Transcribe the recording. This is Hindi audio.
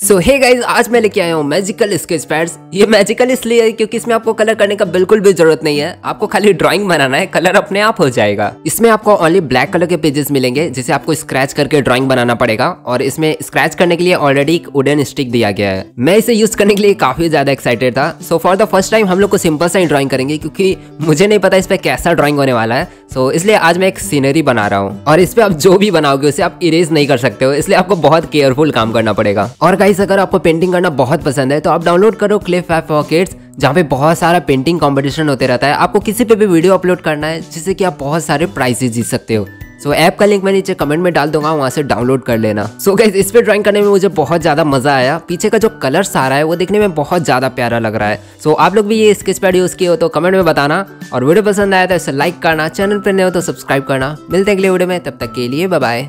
सो हे गाइज़ आज मैं लेके आया हूँ मैजिकल स्केच पैड्स ये मैजिकल इसलिए है क्योंकि इसमें आपको कलर करने का बिल्कुल भी ज़रूरत नहीं है. आपको खाली ड्राइंग बनाना है कलर अपने आप हो जाएगा. इसमें आपको ओनली ब्लैक कलर के पेजेस मिलेंगे, जिसे आपको स्क्रैच करके ड्राइंग बनाना पड़ेगा. और इसमें स्क्रैच करने के लिए ऑलरेडी एक वुडन स्टिक दिया गया है. मैं इसे यूज़ करने के लिए काफ़ी ज़्यादा एक्साइटेड था. So for the first time हम लोग को सिंपल सा ही ड्रॉइंग करेंगे, क्योंकि मुझे नहीं पता इस पर कैसा ड्रॉइंग होने वाला है. सो so, इसलिए आज मैं एक सीनरी बना रहा हूँ। और इस पर आप जो भी बनाओगे उसे आप इरेज नहीं कर सकते हो। इसलिए आपको बहुत केयरफुल काम करना पड़ेगा। और गाइस अगर आपको पेंटिंग करना बहुत पसंद है तो आप डाउनलोड करो क्लिप एफ़ पॉकेट्स जहाँ पे बहुत सारा पेंटिंग कॉम्पिटिशन होते रहता है। आपको किसी पे भी वीडियो अपलोड करना है जिससे कि आप बहुत सारे प्राइजेस जीत सकते हो। सो ऐप का लिंक मैं नीचे कमेंट में डाल दूँगा वहाँ से डाउनलोड कर लेना। सो so, इस पे ड्राइंग करने में मुझे बहुत ज़्यादा मज़ा आया। पीछे का जो कलर्स आ रहा है वो देखने में बहुत ज़्यादा प्यारा लग रहा है। सो so, आप लोग भी ये स्केच पैड यूज़ किए हो तो कमेंट में बताना। और वीडियो पसंद आया तो इसे लाइक करना। चैनल पर नहीं हो तो सब्सक्राइब करना। मिलते अगले वीडियो में। तब तक के लिए बाय